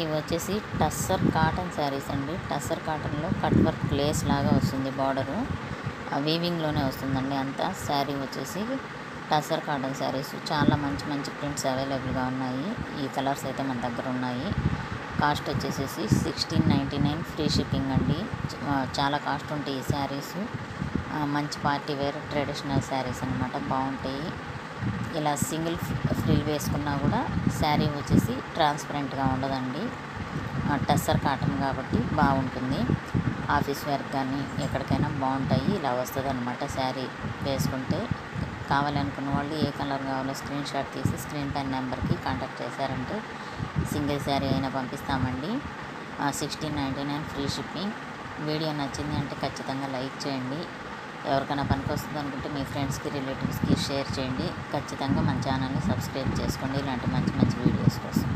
ఇవి వచ్చేసి టస్సర్ కాటన్ శారీస్ అండి. టస్సర్ కాటన్లో కట్ వర్క్ లేస్ లాగా వస్తుంది బార్డరు. వీవింగ్లోనే వస్తుందండి అంతా. శారీ వచ్చేసి టసర్ కాటన్ శారీస్. చాలా మంచి మంచి ప్రింట్స్ అవైలబుల్గా ఉన్నాయి. ఈ కలర్స్ అయితే మన దగ్గర ఉన్నాయి. కాస్ట్ వచ్చేసేసి sixteen ninety nine free shipping అండి. చాలా కాస్ట్ ఉంటాయి ఈ శారీస్. మంచి పార్టీ వేర్ ట్రెడిషనల్ శారీస్ అనమాట బాగుంటాయి. ఇలా సింగిల్ స్టిల్ వేసుకున్నా కూడా శారీ వచ్చేసి ట్రాన్స్పరెంట్గా ఉండదండి. టెస్సర్ కాటన్ కాబట్టి బాగుంటుంది. ఆఫీస్ వేర్ కానీ ఎక్కడికైనా బాగుంటాయి. ఇలా వస్తుంది అనమాట శారీ వేసుకుంటే. కావాలనుకున్న వాళ్ళు ఏ కలర్ కావాలో స్క్రీన్ షాట్ తీసి స్క్రీన్ పైన నెంబర్కి కాంటాక్ట్ చేశారంటే సింగిల్ శారీ అయినా పంపిస్తామండి. Sixteen ninety nine free shipping. Video నచ్చింది అంటే ఖచ్చితంగా లైక్ చేయండి. ఎవరికైనా పనికి వస్తుంది అనుకుంటే మీ ఫ్రెండ్స్కి రిలేటివ్స్కి షేర్ చేయండి. ఖచ్చితంగా మన ఛానల్ని సబ్స్క్రైబ్ చేసుకోండి. ఇలాంటి మంచి మంచి వీడియోస్ కోసం.